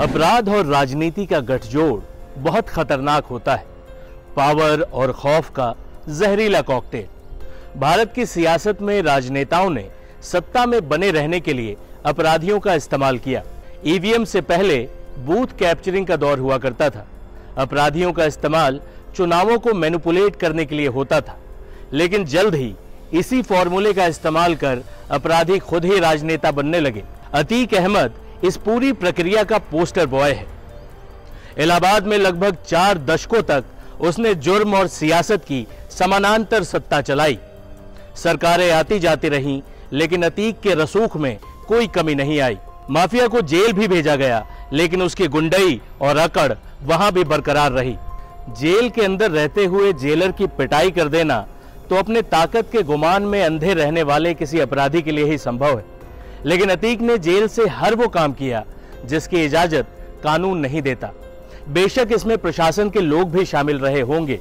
अपराध और राजनीति का गठजोड़ बहुत खतरनाक होता है। पावर और खौफ का जहरीला कॉकटेल। भारत की सियासत में राजनेताओं ने सत्ता में बने रहने के लिए अपराधियों का इस्तेमाल किया। ईवीएम से पहले बूथ कैप्चरिंग का दौर हुआ करता था। अपराधियों का इस्तेमाल चुनावों को मैनिपुलेट करने के लिए होता था। लेकिन जल्द ही इसी फॉर्मूले का इस्तेमाल कर अपराधी खुद ही राजनेता बनने लगे। अतीक अहमद इस पूरी प्रक्रिया का पोस्टर बॉय है। इलाहाबाद में लगभग चार दशकों तक उसने जुर्म और सियासत की समानांतर सत्ता चलाई। सरकारें आती जाती रहीं, लेकिन अतीक के रसूख में कोई कमी नहीं आई। माफिया को जेल भी भेजा गया, लेकिन उसकी गुंडई और अकड़ वहाँ भी बरकरार रही। जेल के अंदर रहते हुए जेलर की पिटाई कर देना तो अपने ताकत के गुमान में अंधे रहने वाले किसी अपराधी के लिए ही संभव है। लेकिन अतीक ने जेल से हर वो काम किया, जिसकी इजाज़त कानून नहीं देता। बेशक इसमें प्रशासन के लोग भी शामिल रहे होंगे।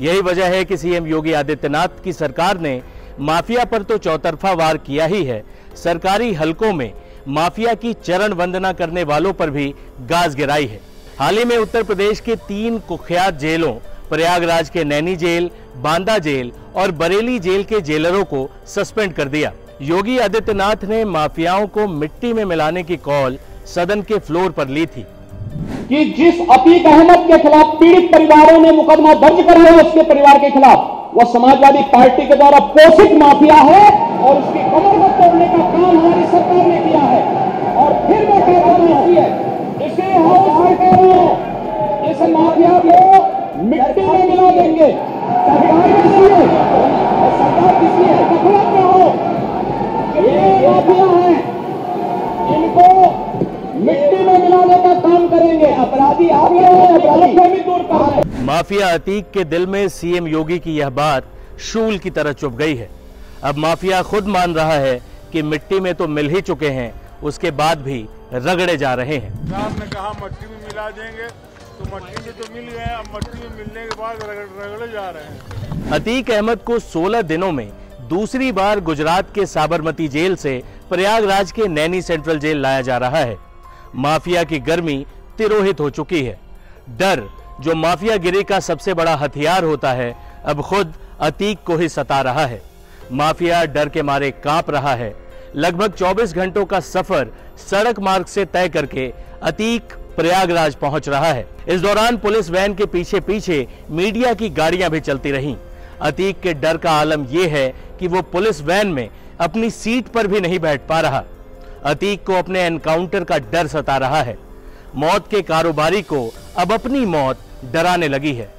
यही वजह है कि सीएम योगी आदित्यनाथ की सरकार ने माफिया पर तो चौतरफा वार किया ही है। सरकारी हलकों में माफिया की चरण वंदना करने वालों पर भी गाज गिराई है। हाल ही में उत्तर प्रदेश के तीन कुख्यात जेलों, प्रयागराज के नैनी जेल, बांदा जेल और बरेली जेल के जेलरों को सस्पेंड कर दिया। योगी आदित्यनाथ ने माफियाओं को मिट्टी में मिलाने की कॉल सदन के फ्लोर पर ली थी। कि जिस अतीक अहमद के खिलाफ पीड़ित परिवारों ने मुकदमा दर्ज कर है, उसके परिवार के खिलाफ वह समाजवादी पार्टी के द्वारा पोषित माफिया है और उसकी कमर को तोड़ने का काम हमारी सरकार ने किया है। और फिर मैं कह रहा हूँ। इसे हाउस करो इस माफिया को मिट्टी में मिला देंगे। सरकार किसी है और सरकार किसी है दखलत में हो ये माफिया है इनको मिट्टी में मिलाने का काम करेंगे अपराधी आप लोग हैं अपराधी को भी दूर कर रहे हैं माफिया अतीक के दिल में सीएम योगी की यह बात शूल की तरह चुप गई है। अब माफिया खुद मान रहा है कि मिट्टी में तो मिल ही चुके हैं उसके बाद भी रगड़े जा रहे हैं। ने कहा मट्टी में मिला देंगे। तो मट्टी में तो मिल गए अब मट्टी में मिलने के बाद रगड़ रगड़े जा रहे हैं। अतीक अहमद को 16 दिनों में दूसरी बार गुजरात के साबरमती जेल से प्रयागराज के नैनी सेंट्रल जेल लाया जा रहा है। माफिया की गर्मी तिरोहित हो चुकी है। डर जो माफिया गिरी का सबसे बड़ा हथियार होता है, अब खुद अतीक को ही सता रहा है। माफिया डर के मारे काँप रहा है। लगभग 24 घंटों का सफ़र सड़क मार्ग से तय करके अतीक प्रयागराज पहुँच रहा है। इस दौरान पुलिस वैन के पीछे पीछे मीडिया की गाड़ियाँ भी चलती रहीं। अतीक के डर का आलम यह है कि वो पुलिस वैन में अपनी सीट पर भी नहीं बैठ पा रहा। अतीक को अपने एनकाउंटर का डर सता रहा है। मौत के कारोबारी को अब अपनी मौत डराने लगी है।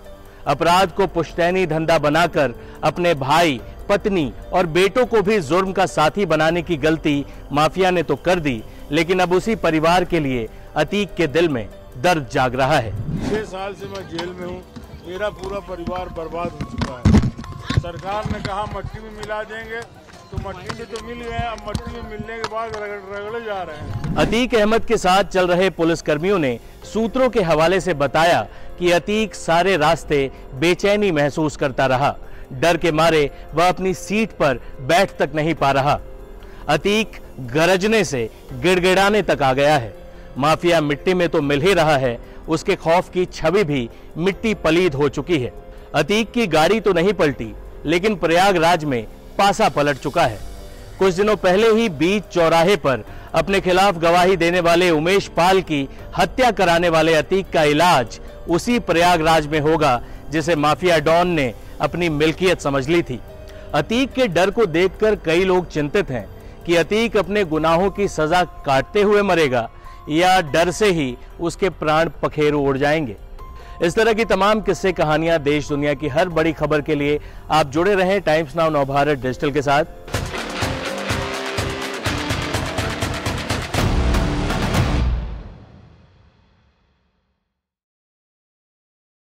अपराध को पुश्तैनी धंधा बनाकर अपने भाई, पत्नी और बेटों को भी जुर्म का साथी बनाने की गलती माफिया ने तो कर दी, लेकिन अब उसी परिवार के लिए अतीक के दिल में दर्द जाग रहा है। छह साल से मैं जेल में हूँ। मेरा पूरा परिवार बर्बाद हो चुका है। सरकार ने कहा मट्टी में मिला देंगे अतीक अहमद के साथ चल रहे पुलिसकर्मियों ने सूत्रों के हवाले से बताया कि अतीक सारे रास्ते बेचैनी महसूस करता रहा। डर के मारे वह अपनी सीट पर बैठ तक नहीं पा रहा। अतीक गरजने से गिड़गिड़ाने तक आ गया है। माफिया मिट्टी में तो मिल ही रहा है, उसके खौफ की छवि भी मिट्टी पलीद हो चुकी है। अतीक की गाड़ी तो नहीं पलटी, लेकिन प्रयागराज में पासा पलट चुका है। कुछ दिनों पहले ही बीच चौराहे पर अपने खिलाफ गवाही देने वाले उमेश पाल की हत्या कराने वाले अतीक का इलाज उसी प्रयागराज में होगा, जिसे माफिया डॉन ने अपनी मिल्कियत समझ ली थी। अतीक के डर को देखकर कई लोग चिंतित हैं कि अतीक अपने गुनाहों की सजा काटते हुए मरेगा या डर से ही उसके प्राण पखेरु उड़ जाएँगे। इस तरह की तमाम किस्से कहानियाँ देश दुनिया की हर बड़ी खबर के लिए आप जुड़े रहें टाइम्स नाउ, नवभारत डिजिटल के साथ।